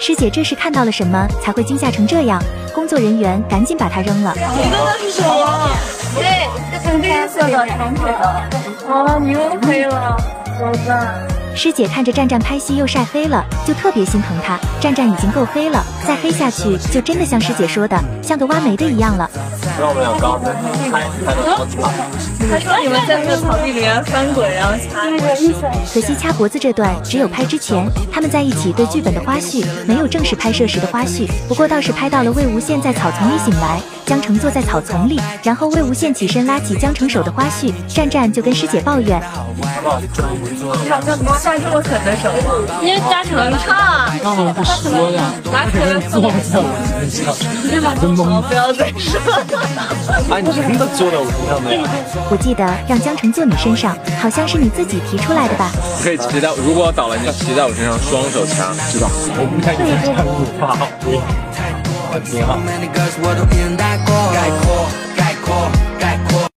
师姐这是看到了什么才会惊吓成这样？工作人员赶紧把它扔了。你的是什么？对，这是黑色的长腿的。啊，你又黑了，怎么办？师姐看着战战拍戏又晒黑了，就特别心疼他。战战已经够黑了，再黑下去就真的像师姐说的，像个挖煤的一样了。让我们俩刚才。他说你们在那个草地里面翻滚，然后掐。可惜掐脖子这段只有拍之前他们在一起对剧本的花絮，没有正式拍摄时的花絮。不过倒是拍到了魏无羡在草丛里醒来，江澄坐在草丛里，然后魏无羡起身拉起江澄手的花絮。战战就跟师姐抱怨。你好像不下这么狠的手，因为嘉诚差。那我不说呀，他肯定坐在我身上，真懵。不要再说。哎，你真的坐在我身上的呀？我记得让江澄坐你身上，好像是你自己提出来的吧？可以骑在，如果我倒了，你就骑在我身上，双手掐，知道？我不太敢这样子发挥，我天啊！